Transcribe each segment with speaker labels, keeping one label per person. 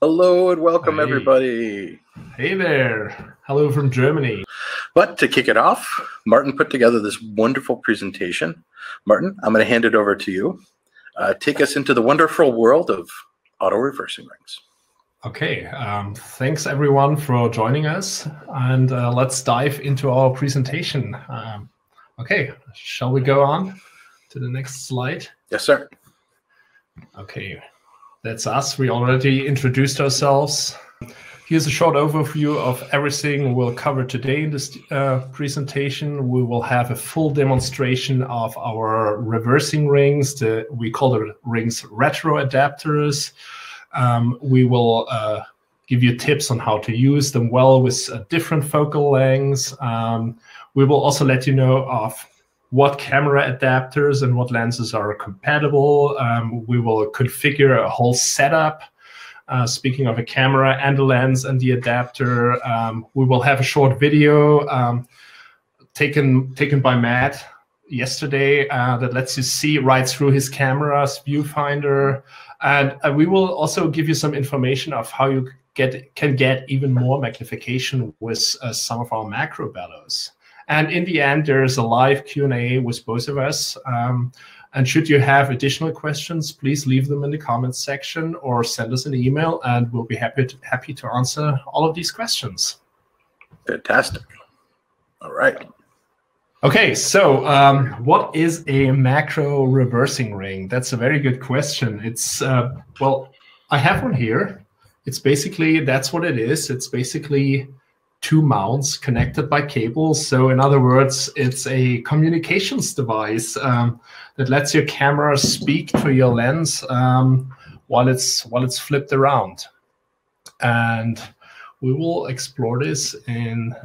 Speaker 1: Hello and welcome,
Speaker 2: Hey.
Speaker 1: everybody.
Speaker 2: Hey there. Hello from Germany.
Speaker 1: But to kick it off, Martin put together this wonderful presentation. Martin, I'm going to hand it over to you. Uh, take us into the wonderful world of auto reversing rings.
Speaker 2: Okay, um, thanks everyone for joining us, and uh, let's dive into our presentation. Um, okay, shall we go on to the next slide?
Speaker 1: Yes, sir.
Speaker 2: Okay, that's us. We already introduced ourselves. Here's a short overview of everything we'll cover today in this uh, presentation. We will have a full demonstration of our reversing rings. The, we call the rings retro adapters. Um, we will uh, give you tips on how to use them well with uh, different focal lengths. Um, we will also let you know of what camera adapters and what lenses are compatible. Um, we will configure a whole setup. Uh, speaking of a camera and a lens and the adapter, um, we will have a short video um, taken taken by Matt yesterday uh, that lets you see right through his camera's viewfinder, and uh, we will also give you some information of how you get can get even more magnification with uh, some of our macro bellows. And in the end, there's a live Q&A with both of us. Um, and should you have additional questions, please leave them in the comments section or send us an email, and we'll be happy to, happy to answer all of these questions.
Speaker 1: Fantastic. All right.
Speaker 2: Okay, so um, what is a macro reversing ring? That's a very good question. It's, uh, well, I have one here. It's basically, that's what it is. It's basically two mounts connected by cables. So, in other words, it's a communications device um, that lets your camera speak to your lens um, while it's while it's flipped around. And we will explore this in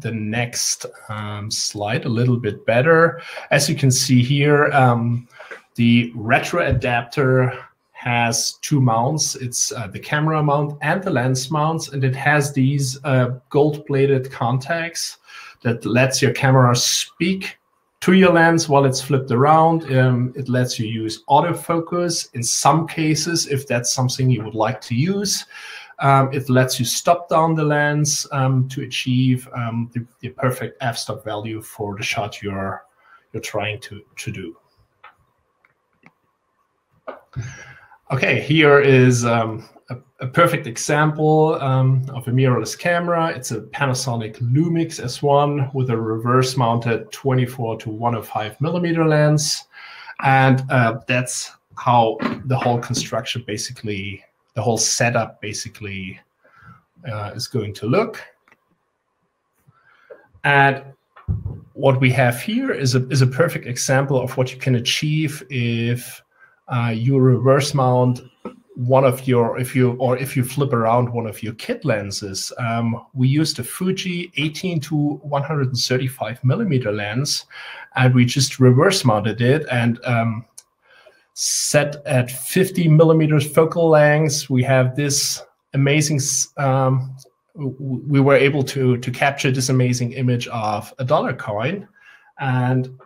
Speaker 2: the next um, slide a little bit better. As you can see here, um, the retro adapter has two mounts. It's uh, the camera mount and the lens mounts, and it has these uh, gold-plated contacts that lets your camera speak to your lens while it's flipped around. Um, it lets you use autofocus in some cases if that's something you would like to use. Um, it lets you stop down the lens um, to achieve um, the, the perfect f-stop value for the shot you're you're trying to to do. Okay, here is um, a, a, perfect example um, of a mirrorless camera. It's a Panasonic Lumix S1 with a reverse mounted 24 to 105 millimeter lens. And uh, that's how the whole construction basically, the whole setup basically uh, is going to look. And what we have here is a, is a perfect example of what you can achieve if uh, you reverse mount one of your if you or if you flip around one of your kit lenses. Um, we used a fuji 18 to 135 millimeter lens and we just reverse mounted it and um, set at 50 millimeters focal lengths. We have this amazing um, we were able to to capture this amazing image of a dollar coin. And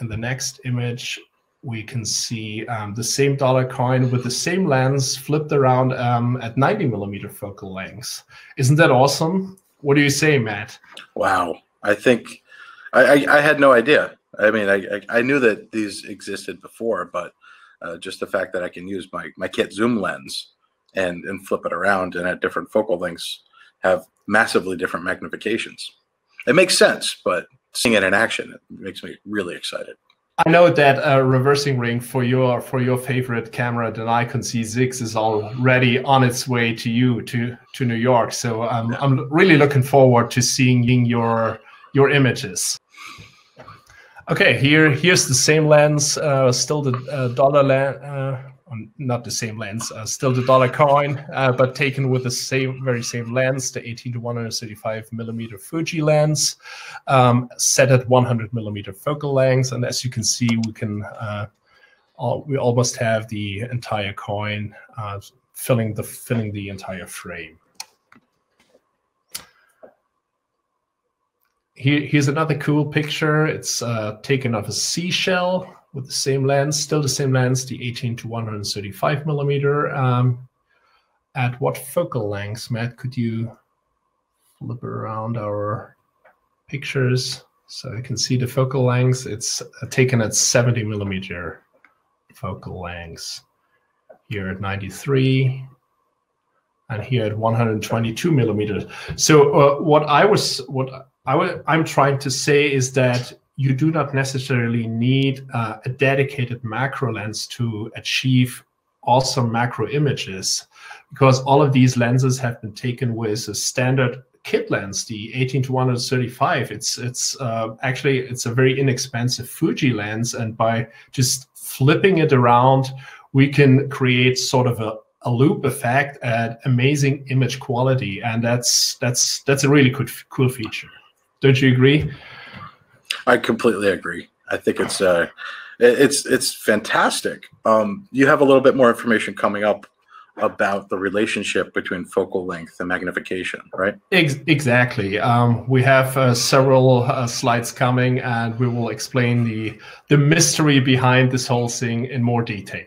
Speaker 2: in the next image, we can see um, the same dollar coin with the same lens flipped around um, at 90 millimeter focal lengths. Isn't that awesome? What do you say, Matt?
Speaker 1: Wow. I think I, I, I had no idea. I mean, I, I, knew that these existed before, but uh, just the fact that I can use my, my kit zoom lens and, and flip it around and at different focal lengths have massively different magnifications. It makes sense, but seeing it in action it makes me really excited.
Speaker 2: I know that a reversing ring for your for your favorite camera, the Nikon Z6, is already on its way to you to to New York. So I'm I'm really looking forward to seeing your your images. Okay, here here's the same lens, uh, still the uh, dollar lens. Uh, not the same lens, uh, still the dollar coin, uh, but taken with the same, very same lens, the 18 to 135 millimeter Fuji lens, um, set at 100 millimeter focal length. And as you can see, we can, uh, all, we almost have the entire coin uh, filling the filling the entire frame. Here, here's another cool picture. It's uh, taken of a seashell with the same lens, still the same lens, the 18 to 135 millimeter. Um, at what focal length, Matt? Could you flip around our pictures so I can see the focal length? It's uh, taken at 70 millimeter focal length. Here at 93, and here at 122 millimeters. So uh, what I was what I was I'm trying to say is that you do not necessarily need uh, a dedicated macro lens to achieve awesome macro images because all of these lenses have been taken with a standard kit lens the 18 to 135 it's it's uh, actually it's a very inexpensive fuji lens and by just flipping it around we can create sort of a, a loupe effect at amazing image quality and that's that's that's a really good cool feature. Don't you agree
Speaker 1: i completely agree i think it's uh it's it's fantastic um you have a little bit more information coming up about the relationship between focal length and magnification, right?
Speaker 2: Ex- exactly. Um, we have uh, several uh, slides coming, and we will explain the the mystery behind this whole thing in more detail.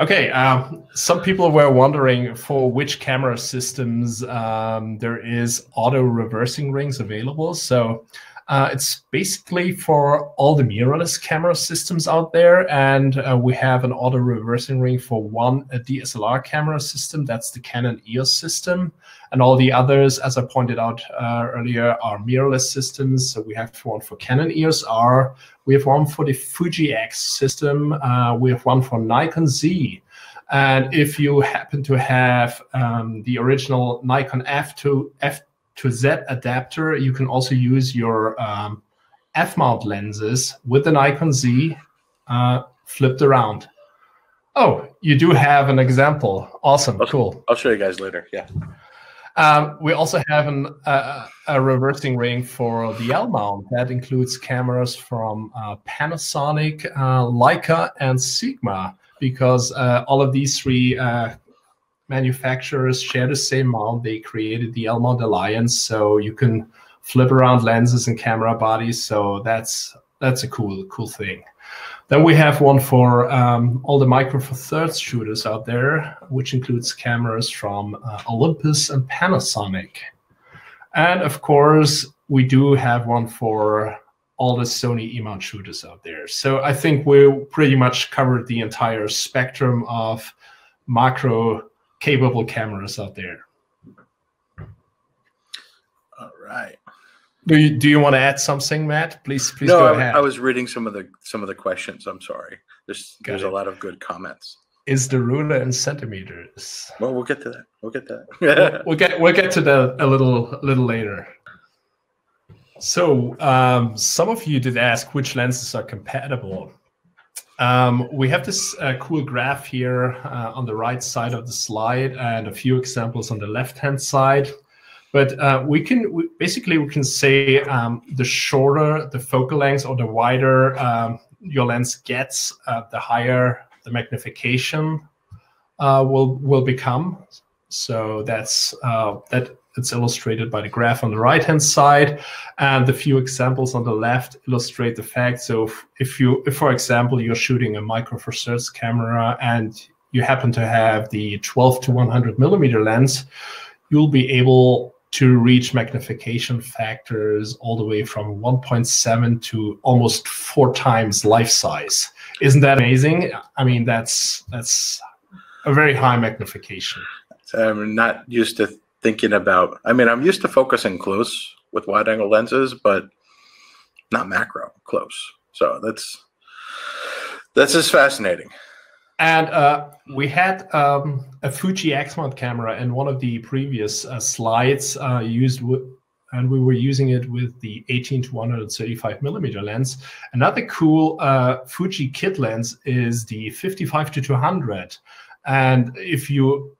Speaker 2: Okay, um, some people were wondering for which camera systems um, there is auto reversing rings available. So uh, it's basically for all the mirrorless camera systems out there, and uh, we have an auto reversing ring for one DSLR camera system. That's the Canon EOS system, and all the others, as I pointed out uh, earlier, are mirrorless systems. So we have one for Canon EOS R, we have one for the Fuji X system, uh, we have one for Nikon Z. And if you happen to have um, the original Nikon F to F to to Z adapter, you can also use your um, F mount lenses with an Nikon Z uh, flipped around. Oh, you do have an example. Awesome,
Speaker 1: I'll,
Speaker 2: cool.
Speaker 1: I'll show you guys later. Yeah.
Speaker 2: Um, we also have an, uh, a reversing ring for the L mount that includes cameras from uh, Panasonic, uh, Leica, and Sigma because uh, all of these three uh, manufacturers share the same mount. They created the L mount alliance, so you can flip around lenses and camera bodies. So that's that's a cool cool thing. Then we have one for um, all the micro four thirds shooters out there, which includes cameras from uh, Olympus and Panasonic. And of course, we do have one for all the Sony E-mount shooters out there. So I think we pretty much covered the entire spectrum of macro capable cameras out there.
Speaker 1: All right.
Speaker 2: Do you, do you want to add something, Matt? Please, please
Speaker 1: no,
Speaker 2: go
Speaker 1: I,
Speaker 2: ahead.
Speaker 1: I was reading some of the some of the questions. I'm sorry. There's
Speaker 2: Got
Speaker 1: there's
Speaker 2: it.
Speaker 1: a lot of good comments.
Speaker 2: Is the ruler in centimeters?
Speaker 1: Well, we'll get to that. We'll get to
Speaker 2: we'll,
Speaker 1: that.
Speaker 2: we'll get we'll get to that a little a little later. So um, some of you did ask which lenses are compatible. Um, we have this uh, cool graph here uh, on the right side of the slide and a few examples on the left-hand side. But uh, we can we, basically we can say um, the shorter the focal length or the wider um, your lens gets, uh, the higher the magnification uh, will will become. So that's uh, that it's illustrated by the graph on the right hand side and the few examples on the left illustrate the fact. So if, if you if for example you're shooting a micro four thirds camera and you happen to have the 12 to 100 millimeter lens you'll be able to reach magnification factors all the way from 1.7 to almost four times life size. Isn't that amazing? I mean that's that's a very high magnification.
Speaker 1: I'm not used to thinking about. I mean, I'm used to focusing close with wide angle lenses, but not macro close. So that's that's just fascinating.
Speaker 2: And uh, we had um, a Fuji X mount camera in one of the previous uh, slides uh, used and we were using it with the 18 to 135 millimeter lens. Another cool uh, Fuji kit lens is the 55 to 200. And if you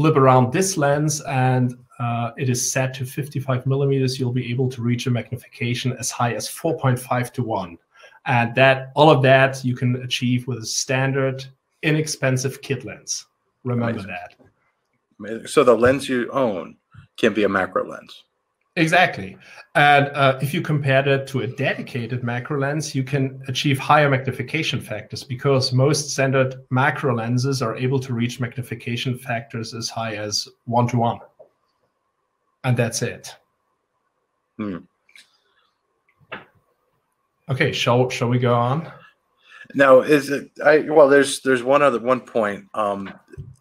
Speaker 2: flip around this lens and uh, it is set to 55 millimeters, you'll be able to reach a magnification as high as 4.5 to 1. And that all of that you can achieve with a standard, inexpensive kit lens. Remember
Speaker 1: Amazing.
Speaker 2: that.
Speaker 1: Amazing. So the lens you own can be a macro lens.
Speaker 2: Exactly. And uh, if you compare that to a dedicated macro lens, you can achieve higher magnification factors because most standard macro lenses are able to reach magnification factors as high as one to one. And that's it.
Speaker 1: Hmm.
Speaker 2: Okay, shall shall we go on?
Speaker 1: Now, is it? I well, there's there's one other one point. Um,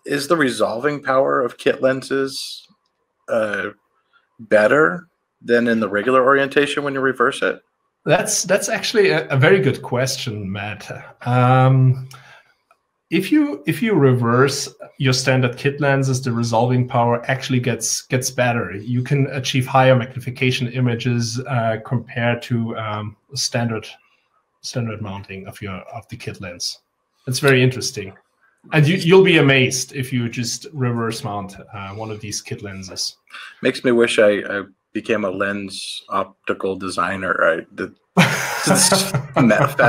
Speaker 1: is the resolving power of kit lenses uh, better than in the regular orientation when you reverse it?
Speaker 2: That's that's actually a, a very good question, Matt. Um, if you if you reverse your standard kit lenses, the resolving power actually gets gets better. You can achieve higher magnification images uh, compared to um, standard standard mounting of your of the kit lens. It's very interesting, and you you'll be amazed if you just reverse mount uh, one of these kit lenses.
Speaker 1: Makes me wish I, I became a lens optical designer. I did.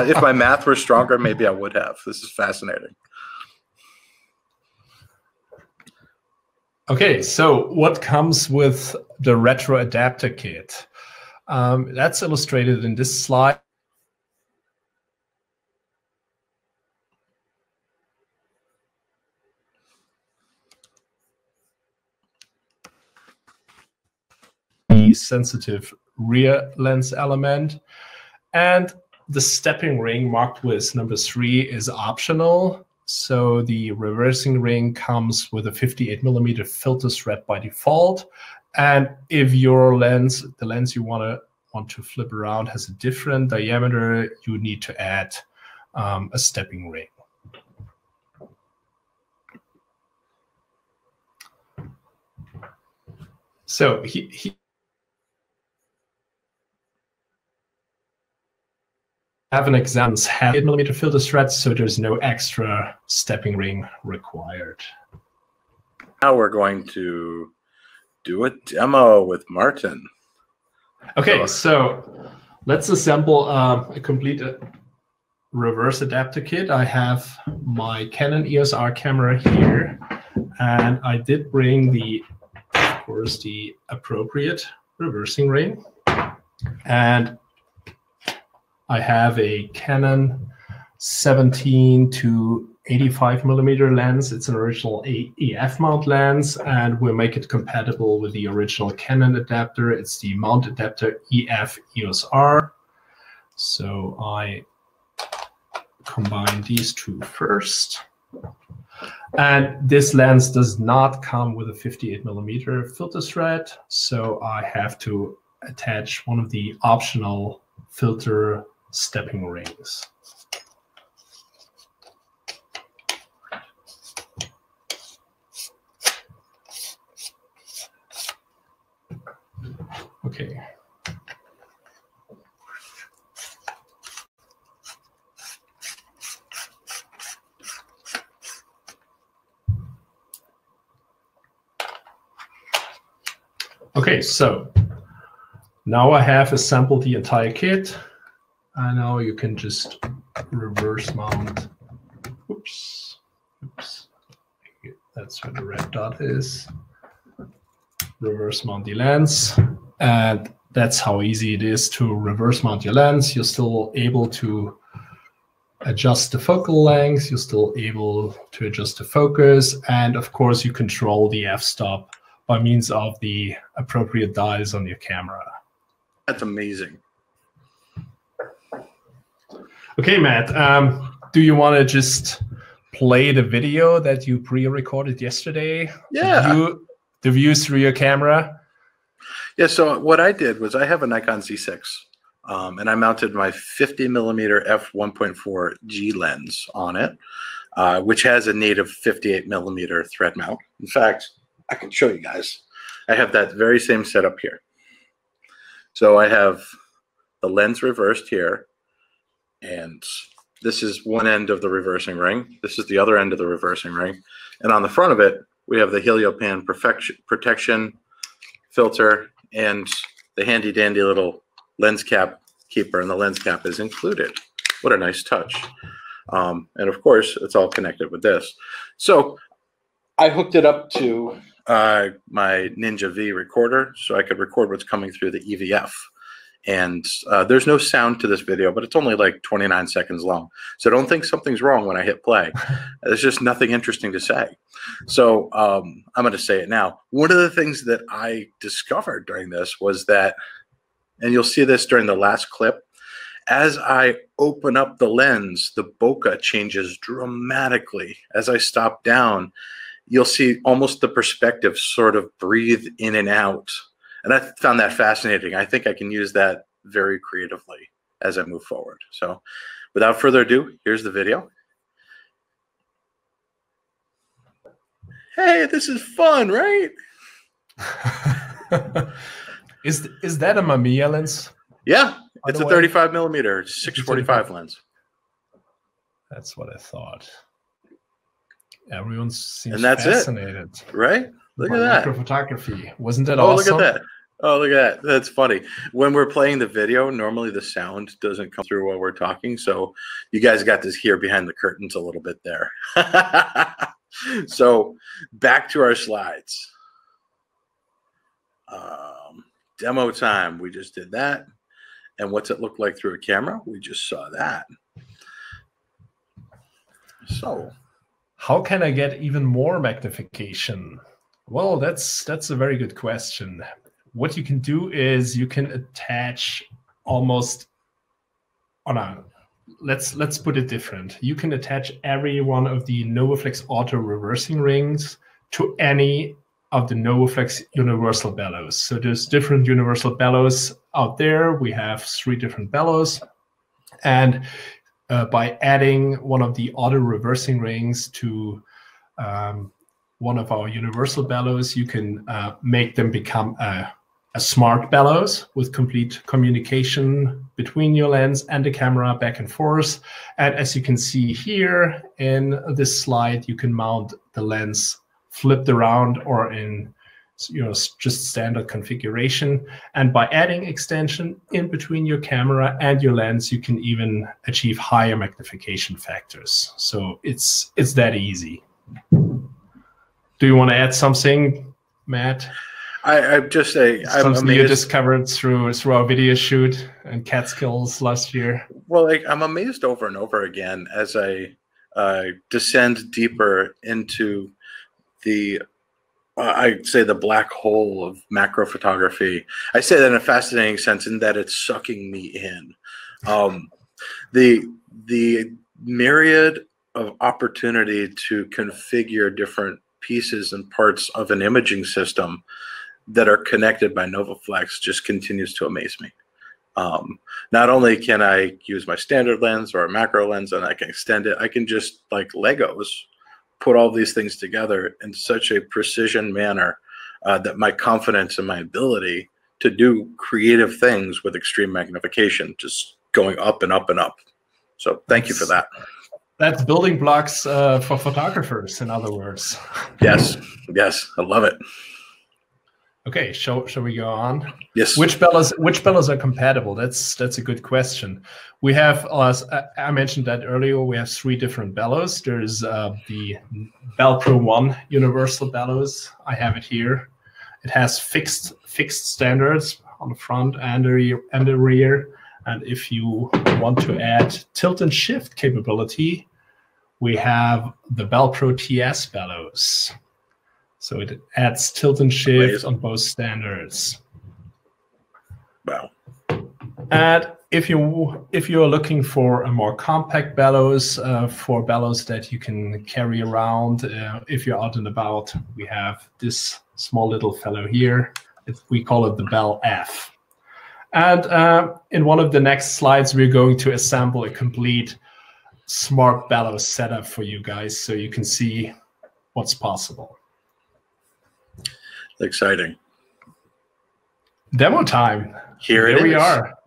Speaker 1: if my math were stronger, maybe I would have. This is fascinating.
Speaker 2: Okay, so what comes with the retro adapter kit? Um, that's illustrated in this slide. Sensitive rear lens element and the stepping ring marked with number three is optional so the reversing ring comes with a 58 millimeter filter thread by default. And if your lens, the lens you want to want to flip around has a different diameter, you need to add um, a stepping ring. So he, he have an exams have 8 millimeter filter threads, so there's no extra stepping ring required.
Speaker 1: Now we're going to do a demo with Martin.
Speaker 2: Okay, so let's assemble uh, a complete uh, reverse adapter kit. I have my Canon EOS R camera here, and I did bring the, of course, the appropriate reversing ring. And I have a Canon 17 to 85 millimeter lens. It's an original EF mount lens, and we'll make it compatible with the original Canon adapter. It's the mount adapter EF EOS R. So I combine these two first. And this lens does not come with a 58 millimeter filter thread, so I have to attach one of the optional filter stepping rings. Okay. Okay, so now I have assembled the entire kit. I now you can just reverse mount. Oops. Oops. That's where the red dot is. Reverse mount the lens. And that's how easy it is to reverse mount your lens. You're still able to adjust the focal length. You're still able to adjust the focus. And of course, you control the f-stop by means of the appropriate dials on your camera.
Speaker 1: That's amazing.
Speaker 2: Okay, Matt. Um, do you want to just play the video that you pre-recorded yesterday?
Speaker 1: Yeah.
Speaker 2: The, view, the views through your camera.
Speaker 1: Yeah. So what I did was I have a Nikon Z6, um, and I mounted my 50 millimeter f 1.4 G lens on it, uh, which has a native 58 millimeter thread mount. In fact, I can show you guys. I have that very same setup here. So I have the lens reversed here and this is one end of the reversing ring. This is the other end of the reversing ring. And on the front of it, we have the Heliopan perfection, protection filter and the handy dandy little lens cap keeper, and the lens cap is included. What a nice touch. Um, and of course, it's all connected with this. So I hooked it up to uh, my Ninja V recorder so I could record what's coming through the EVF. And uh, there's no sound to this video, but it's only like 29 seconds long. So don't think something's wrong when I hit play. There's just nothing interesting to say. So um, I'm going to say it now. One of the things that I discovered during this was that, and you'll see this during the last clip, as I open up the lens, the bokeh changes dramatically. As I stop down, you'll see almost the perspective sort of breathe in and out and I found that fascinating. I think I can use that very creatively as I move forward. So, without further ado, here's the video. Hey, this is fun, right?
Speaker 2: is is that a Mamiya lens?
Speaker 1: Yeah, it's a 35 millimeter 645 lens.
Speaker 2: That's what I thought. Everyone seems
Speaker 1: and that's
Speaker 2: fascinated.
Speaker 1: It, right? Look at that.
Speaker 2: photography. Wasn't that
Speaker 1: oh,
Speaker 2: awesome?
Speaker 1: look at that. Oh, look at that. That's funny. When we're playing the video, normally the sound doesn't come through while we're talking. So you guys got this here behind the curtains a little bit there. so back to our slides. Um, demo time. We just did that. And what's it look like through a camera? We just saw that. So
Speaker 2: how can I get even more magnification? Well, that's that's a very good question. What you can do is you can attach almost on a let's let's put it different. You can attach every one of the Novoflex auto reversing rings to any of the Novoflex universal bellows. So there's different universal bellows out there. We have three different bellows. And uh, by adding one of the auto reversing rings to um, one of our universal bellows, you can uh, make them become a, a, smart bellows with complete communication between your lens and the camera back and forth. And as you can see here in this slide, you can mount the lens flipped around or in you know just standard configuration. And by adding extension in between your camera and your lens you can even achieve higher magnification factors. So it's it's that easy do you want to add something, Matt?
Speaker 1: I, I just say
Speaker 2: I'm something you discovered through through our video shoot and Catskills last year.
Speaker 1: Well, like, I'm amazed over and over again as I uh, descend deeper into the uh, I say the black hole of macro photography. I say that in a fascinating sense in that it's sucking me in. Um, the the myriad of opportunity to configure different pieces and parts of an imaging system that are connected by Novoflex just continues to amaze me. Um, not only can I use my standard lens or a macro lens and I can extend it, I can just like Legos put all these things together in such a precision manner uh, that my confidence and my ability to do creative things with extreme magnification just going up and up and up. So thank you for that.
Speaker 2: That's building blocks uh, for photographers, in other words.
Speaker 1: Yes, yes, I love it.
Speaker 2: Okay, shall shall we go on?
Speaker 1: Yes.
Speaker 2: Which bellows which bellows are compatible? That's that's a good question. We have, as I mentioned that earlier, we have three different bellows. There's uh, the Balpro One universal bellows. I have it here. It has fixed fixed standards on the front and the rear, and the rear. And if you want to add tilt and shift capability, we have the Balpro TS bellows. So it adds tilt and shift on both standards.
Speaker 1: Wow.
Speaker 2: And if you if you're looking for a more compact bellows, uh, for bellows that you can carry around, uh, if you're out and about, we have this small little fellow here. It's, we call it the Bell F. And uh, in one of the next slides, we're going to assemble a complete smart bellows setup for you guys so you can see what's possible.
Speaker 1: Exciting.
Speaker 2: Demo time.
Speaker 1: Here, Here
Speaker 2: we are.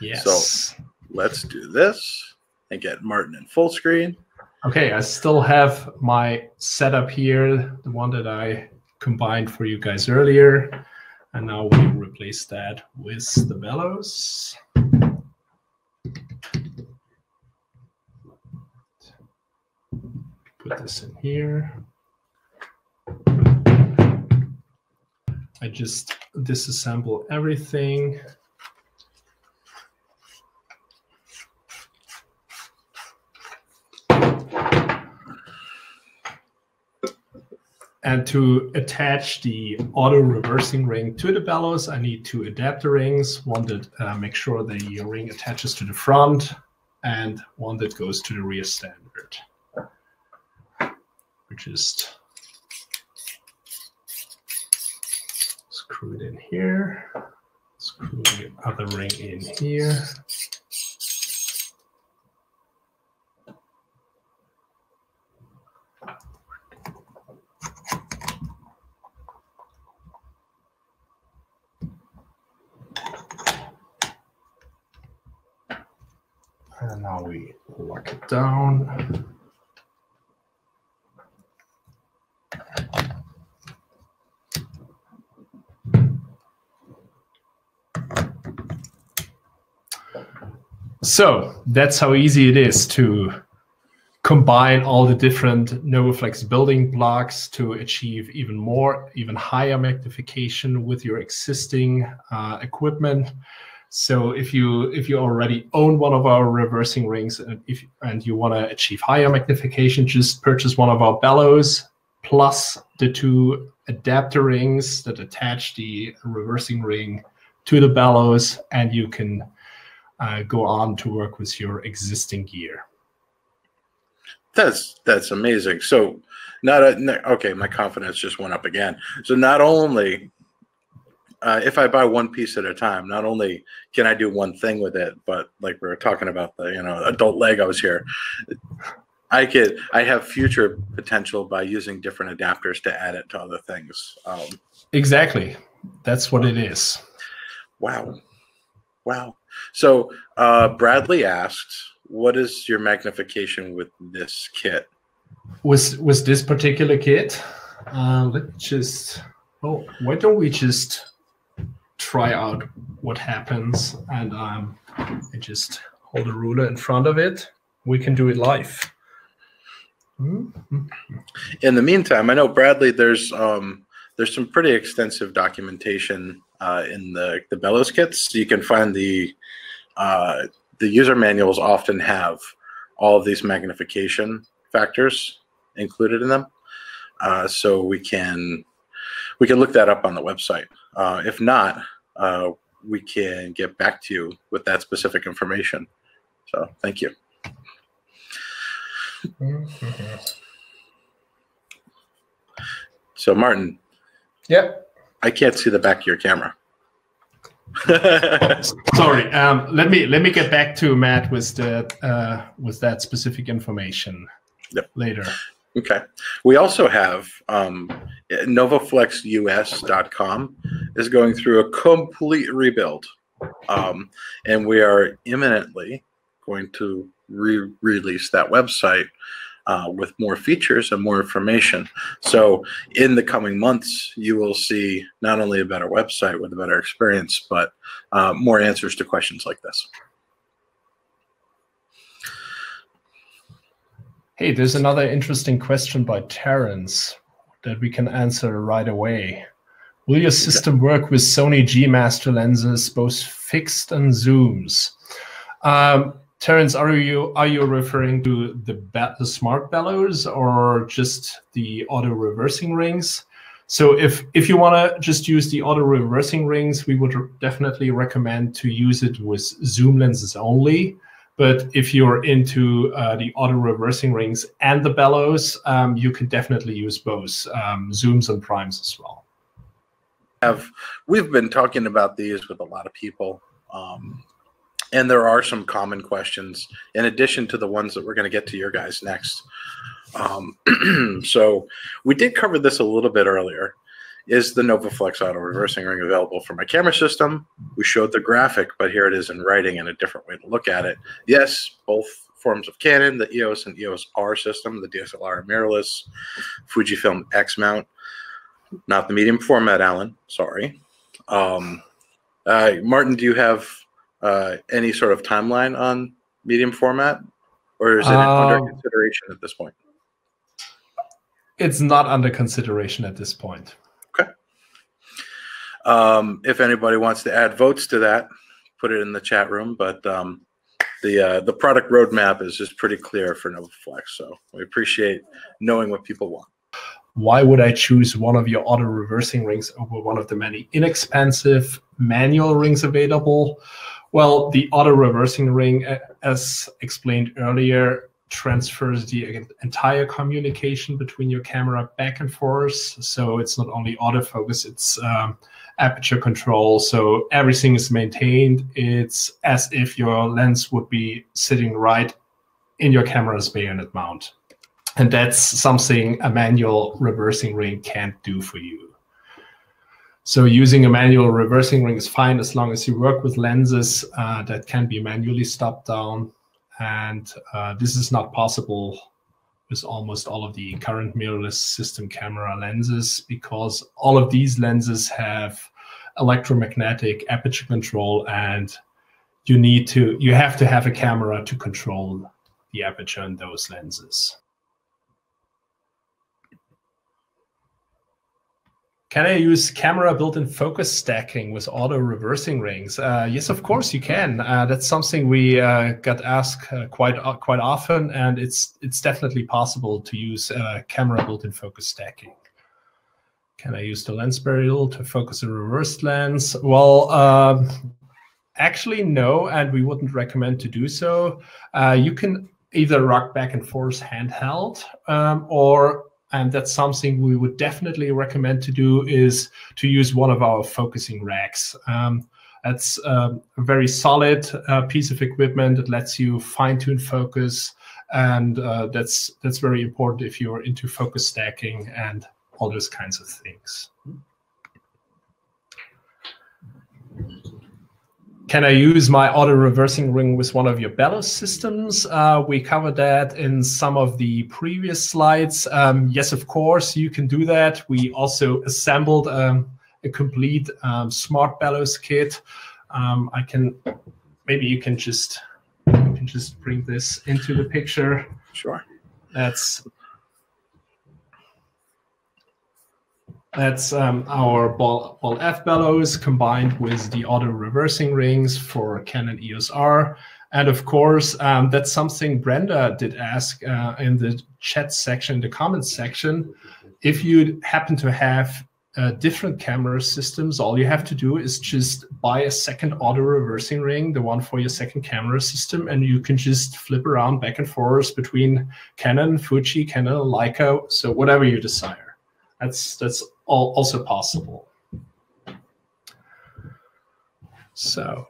Speaker 2: Yes.
Speaker 1: So let's do this and get Martin in full screen.
Speaker 2: Okay, I still have my setup here, the one that I combined for you guys earlier. And now we replace that with the bellows. This in here. I just disassemble everything. And to attach the auto reversing ring to the bellows, I need two adapter rings. One that uh, makes sure the ring attaches to the front and one that goes to the rear standard. Just screw it in here, screw the other ring in here. And now we lock it down. So that's how easy it is to combine all the different Novoflex building blocks to achieve even more, even higher magnification with your existing uh, equipment. So if you if you already own one of our reversing rings and if and you want to achieve higher magnification, just purchase one of our bellows plus the two adapter rings that attach the reversing ring to the bellows, and you can uh, go on to work with your existing gear.
Speaker 1: That's that's amazing. So, not a okay. My confidence just went up again. So not only uh, if I buy one piece at a time, not only can I do one thing with it, but like we were talking about the you know adult Legos here, I could I have future potential by using different adapters to add it to other things. Um,
Speaker 2: exactly, that's what it is.
Speaker 1: Wow, wow. So uh, Bradley asked, "What is your magnification with this kit?"
Speaker 2: With with this particular kit, uh, let's just. Oh, why don't we just try out what happens? And um, I just hold a ruler in front of it. We can do it live.
Speaker 1: In the meantime, I know Bradley. There's um, there's some pretty extensive documentation uh, in the the bellows kits. You can find the uh, the user manuals often have all of these magnification factors included in them. Uh, so we can we can look that up on the website. Uh, if not, uh, we can get back to you with that specific information. So thank you. So Martin.
Speaker 2: Yep.
Speaker 1: I can't see the back of your camera.
Speaker 2: Sorry. Um, let me let me get back to Matt with the uh, with that specific information
Speaker 1: yep.
Speaker 2: later.
Speaker 1: Okay. We also have um, NovoflexUS.com is going through a complete rebuild, um, and we are imminently going to re-release that website uh, with more features and more information. So in the coming months, you will see not only a better website with a better experience, but uh, more answers to questions like this.
Speaker 2: Hey, there's another interesting question by Terrence that we can answer right away. Will your system work with Sony G Master lenses, both fixed and zooms? Um, Terence, are you are you referring to the, the smart bellows or just the auto reversing rings? So if if you want to just use the auto reversing rings, we would definitely recommend to use it with zoom lenses only. But if you're into uh, the auto reversing rings and the bellows, um, you can definitely use both um, zooms and primes as well.
Speaker 1: Have we've been talking about these with a lot of people. Um, and there are some common questions in addition to the ones that we're going to get to your guys next. Um, so we did cover this a little bit earlier. Is the Novoflex auto reversing ring available for my camera system? We showed the graphic, but here it is in writing and a different way to look at it. Yes, both forms of Canon, the EOS and EOS R system, the DSLR mirrorless, Fujifilm X mount, not the medium format, Alan. Sorry. Um, uh, Martin, do you have uh, any sort of timeline on medium format, or is it under um, consideration at this point?
Speaker 2: It's not under consideration at this point.
Speaker 1: Okay. Um, if anybody wants to add votes to that, put it in the chat room. But um, the uh, the product roadmap is just pretty clear for Novoflex. So we appreciate knowing what people want.
Speaker 2: Why would I choose one of your auto reversing rings over one of the many inexpensive manual rings available? Well, the auto reversing ring, as explained earlier, transfers the entire communication between your camera back and forth. So it's not only autofocus, it's um, aperture control. So everything is maintained. It's as if your lens would be sitting right in your camera's bayonet mount. And that's something a manual reversing ring can't do for you. So using a manual reversing ring is fine as long as you work with lenses uh, that can be manually stopped down. And uh, this is not possible with almost all of the current mirrorless system camera lenses because all of these lenses have electromagnetic aperture control and you need to you have to have a camera to control the aperture in those lenses. Can I use camera built-in focus stacking with auto reversing rings? Uh, yes, of course you can. Uh, that's something we uh, got asked uh, quite uh, quite often, and it's it's definitely possible to use uh, camera built-in focus stacking. Can I use the lens barrel to focus a reversed lens? Well, um, actually no, and we wouldn't recommend to do so. you can either rock back and forth handheld, um, or and that's something we would definitely recommend to do is to use one of our focusing racks. Um, that's um, a very solid uh, piece of equipment that lets you fine tune focus, and uh, that's that's very important if you're into focus stacking and all those kinds of things. Can I use my auto reversing ring with one of your bellows systems? Uh, we covered that in some of the previous slides. Um, yes, of course, you can do that. We also assembled um, a complete um, smart bellows kit. Um, I can, maybe you can just, you can just bring this into the picture.
Speaker 1: Sure.
Speaker 2: That's That's um, our ball, ball F bellows combined with the auto reversing rings for Canon EOS R. And of course, um, that's something Brenda did ask uh, in the chat section, the comments section. If you happen to have uh, different camera systems, all you have to do is just buy a second auto reversing ring, the one for your second camera system, and you can just flip around back and forth between Canon, Fuji, Canon, Leica, so whatever you desire. That's that's also possible. So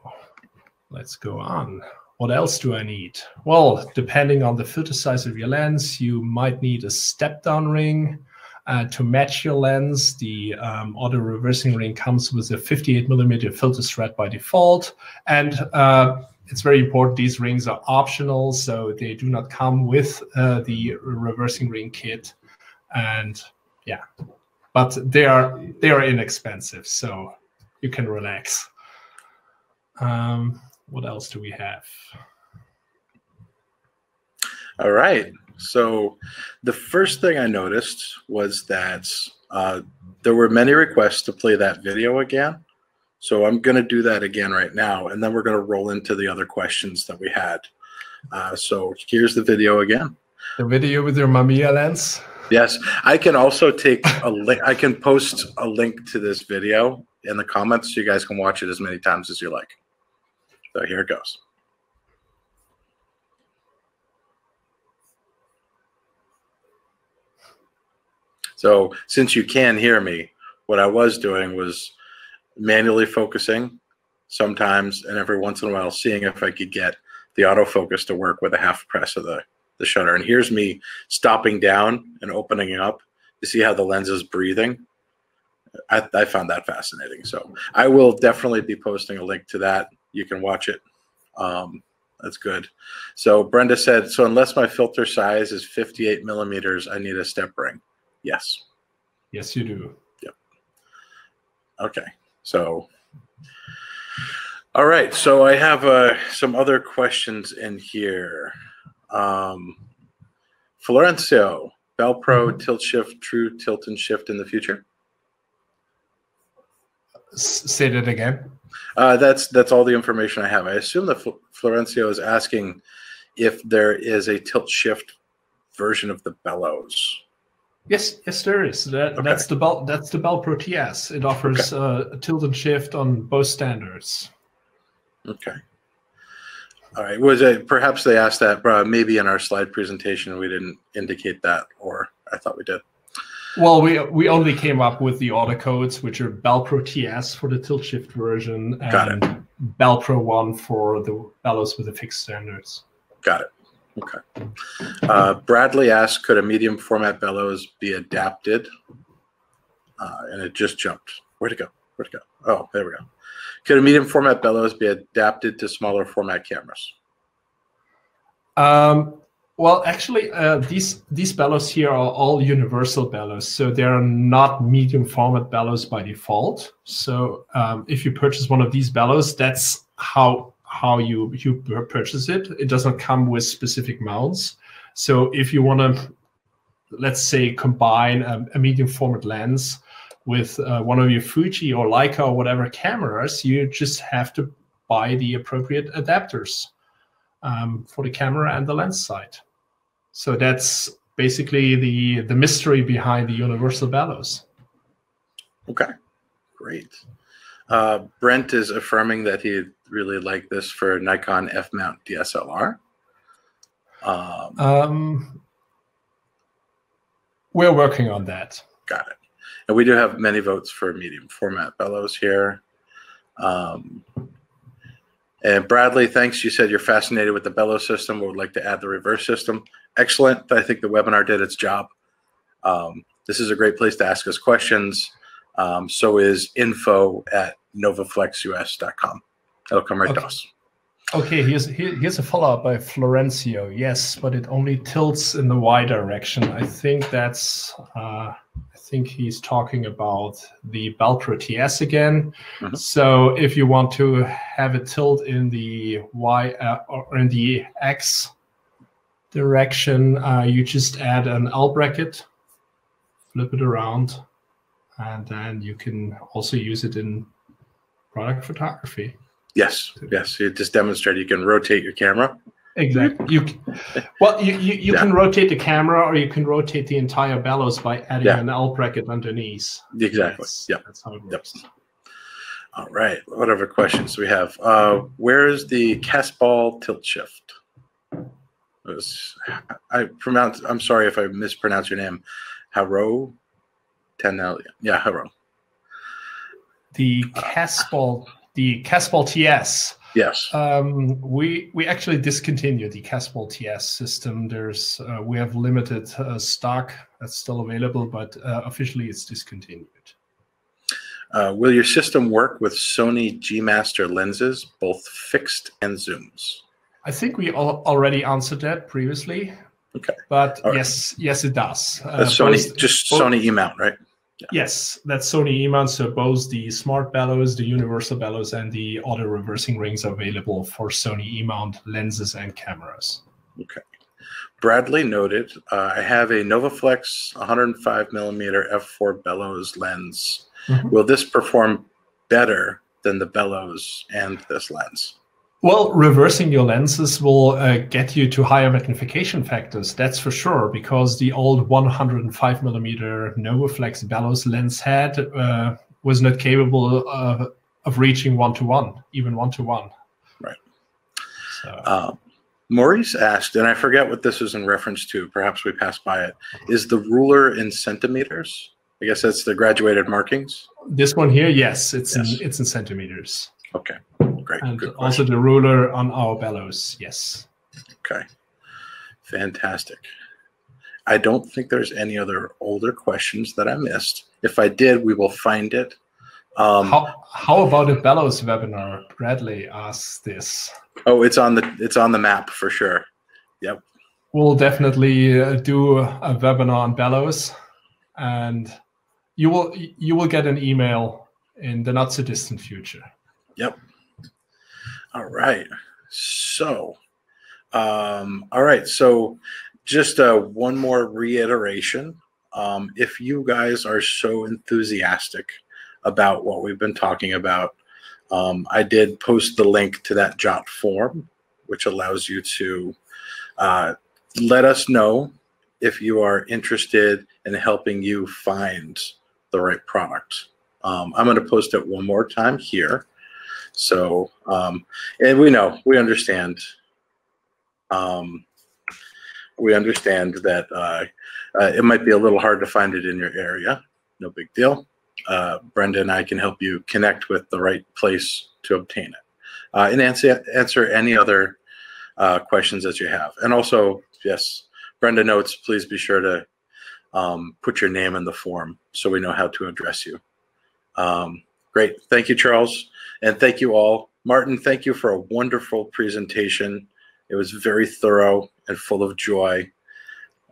Speaker 2: let's go on. What else do I need? Well, depending on the filter size of your lens, you might need a step down ring uh, to match your lens. The um, auto reversing ring comes with a 58 millimeter filter thread by default. And uh, it's very important, these rings are optional, so they do not come with uh, the reversing ring kit. And yeah, but they are they are inexpensive, so you can relax. Um, what else do we have?
Speaker 1: All right. So the first thing I noticed was that uh, there were many requests to play that video again. So I'm going to do that again right now, and then we're going to roll into the other questions that we had. Uh, so here's the video again.
Speaker 2: The video with your Mamiya lens.
Speaker 1: Yes, I can also take a link. I can post a link to this video in the comments so you guys can watch it as many times as you like. So here it goes. So since you can hear me, what I was doing was manually focusing sometimes and every once in a while seeing if I could get the autofocus to work with a half press of the the shutter. And here's me stopping down and opening up to see how the lens is breathing. I, I found that fascinating. So I will definitely be posting a link to that. You can watch it. Um, that's good. So Brenda said, so unless my filter size is 58 millimeters, I need a step ring. Yes.
Speaker 2: Yes, you do.
Speaker 1: Yep. Okay. So, all right. So I have uh, some other questions in here. Um, Florencio, Pro, mm-hmm. tilt shift, true tilt and shift in the future?
Speaker 2: Say that again.
Speaker 1: Uh, that's that's all the information I have. I assume that Fl- Florencio is asking if there is a tilt shift version of the bellows.
Speaker 2: Yes, yes, there is. That,
Speaker 1: Okay.
Speaker 2: That's the Bell. that's the Balpro TS. It offers uh, a tilt and shift on both standards.
Speaker 1: Okay. All right. Was it perhaps they asked that uh, maybe in our slide presentation we didn't indicate that, or I thought we did.
Speaker 2: Well, we we only came up with the auto codes, which are Balpro TS for the tilt shift version and Balpro One for the bellows with the fixed standards.
Speaker 1: Got it. Okay. Uh, Bradley asked, could a medium format bellows be adapted? Uh, and it just jumped. Where'd it go? Where'd it go? Oh, there we go. Could a medium format bellows be adapted to smaller format cameras?
Speaker 2: Um, well, actually, uh, these these bellows here are all universal bellows, so they are not medium format bellows by default. So um, if you purchase one of these bellows, that's how how you you purchase it. It doesn't come with specific mounts. So if you want to, let's say, combine a, a medium format lens with uh, one of your Fuji or Leica or whatever cameras, you just have to buy the appropriate adapters um, for the camera and the lens side. So that's basically the the mystery behind the universal bellows.
Speaker 1: Okay, great. Uh, Brent is affirming that he'd really liked this for Nikon F mount DSLR. Um,
Speaker 2: Um, we're working on that.
Speaker 1: Got it. And we do have many votes for medium format bellows here. Um, and Bradley, thanks. You said you're fascinated with the bellow system. We would like to add the reverse system. Excellent. I think the webinar did its job. Um, this is a great place to ask us questions. Um, so is info at novoflexus.com. That'll come right to us.
Speaker 2: Okay, here's here, here's a follow up by Florencio. Yes, but it only tilts in the y direction. I think that's. Uh, I think he's talking about the Balpro TS again.
Speaker 1: Mhm.
Speaker 2: So if you want to have it tilt in the y uh, or in the x direction, uh, you just add an L bracket, flip it around, and then you can also use it in product photography.
Speaker 1: Yes, yes. You just demonstrated you can rotate your camera.
Speaker 2: Exactly. You well, you you, you
Speaker 1: Yeah.
Speaker 2: can rotate the camera, or you can rotate the entire bellows by adding
Speaker 1: Yeah.
Speaker 2: an L bracket underneath.
Speaker 1: Exactly.
Speaker 2: That's,
Speaker 1: Yep.
Speaker 2: that's how it
Speaker 1: Yep.
Speaker 2: works.
Speaker 1: All right. What other questions we have? Uh, where is the Castbal tilt shift? Was- I pronounce. I'm sorry if I mispronounce your name. Haro, Tenel. Yeah, Haro.
Speaker 2: The Castbal, the Castbal TS.
Speaker 1: Yes.
Speaker 2: Um, we we actually discontinued the Castbal TS system. There's uh, we have limited uh, stock that's still available, but uh, officially it's discontinued.
Speaker 1: Uh, will your system work with Sony G Master lenses, both fixed and zooms?
Speaker 2: I think we al- already answered that previously.
Speaker 1: Okay.
Speaker 2: But
Speaker 1: right.
Speaker 2: yes, yes, it does. Uh,
Speaker 1: Sony,
Speaker 2: both-
Speaker 1: just
Speaker 2: both-
Speaker 1: Sony E mount, right?
Speaker 2: Yes, that's Sony E-mount. So both the smart bellows, the universal bellows, and the auto reversing rings are available for Sony E-mount lenses and cameras. Okay.
Speaker 1: Bradley noted, uh, I have a Novoflex 105 millimeter f4 bellows lens.
Speaker 2: Mhm.
Speaker 1: Will this perform better than the bellows and this lens?
Speaker 2: Well, reversing your lenses will uh, get you to higher magnification factors. That's for sure, because the old 105 millimeter Novoflex bellows lens head uh, was not capable of, of reaching one to one, even one to one.
Speaker 1: Right.
Speaker 2: So.
Speaker 1: Uh, Maurice asked, and I forget what this was in reference to. Perhaps we passed by it. Is the ruler in centimeters? I guess that's the graduated markings.
Speaker 2: This one here, yes, it's
Speaker 1: Yes.
Speaker 2: in it's in centimeters,
Speaker 1: Okay, great.
Speaker 2: and
Speaker 1: Good
Speaker 2: also
Speaker 1: question.
Speaker 2: the ruler on our bellows. Yes.
Speaker 1: Okay, fantastic. I don't think there's any other older questions that I missed. If I did, we will find it. Um,
Speaker 2: how how about a bellows webinar? Bradley asks this.
Speaker 1: oh, it's on the it's on the map for sure. Yep.
Speaker 2: We'll definitely uh, do a webinar on bellows, and you will you will get an email in the not so distant future.
Speaker 1: All right. So, um, all right. So, just uh, one more reiteration. Um, if you guys are so enthusiastic about what we've been talking about. Um, I did post the link to that Jot form, which allows you to uh, let us know if you are interested in helping you find the right product. Um, I'm going to post it one more time here. So, um, and we know, we understand. Um, we understand that uh, uh, it might be a little hard to find it in your area. No big deal. Uh, Brenda and I can help you connect with the right place to obtain it uh, and answer, answer any other uh, questions that you have. And also, yes, Brenda notes, please be sure to um, put your name in the form so we know how to address you. Um, great. Thank you, Charles. And thank you all. Martin, thank you for a wonderful presentation. It was very thorough and full of joy.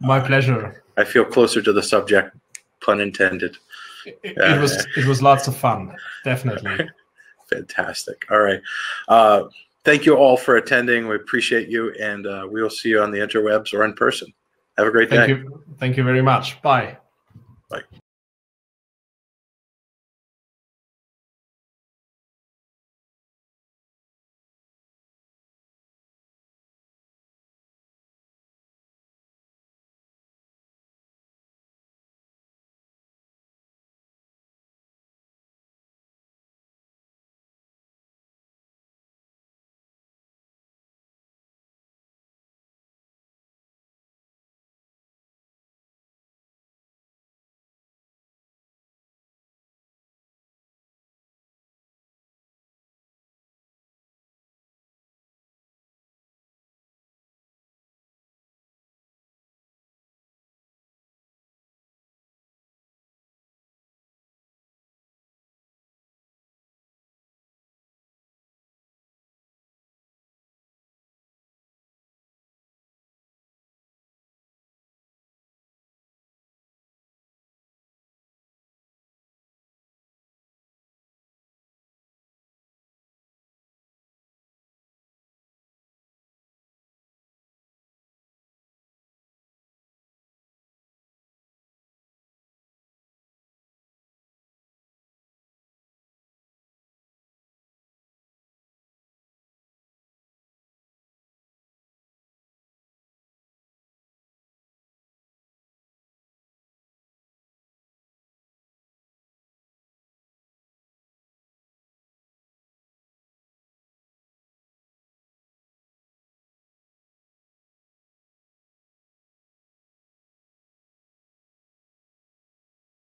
Speaker 2: My pleasure.
Speaker 1: I feel closer to the subject, pun intended.
Speaker 2: It, it was it was lots of fun, definitely.
Speaker 1: Fantastic. All right. Uh, thank you all for attending. We appreciate you, and uh, we will see you on the interwebs or in person. Have a great
Speaker 2: Thank
Speaker 1: day.
Speaker 2: you. Thank you very much. Bye.
Speaker 1: Bye.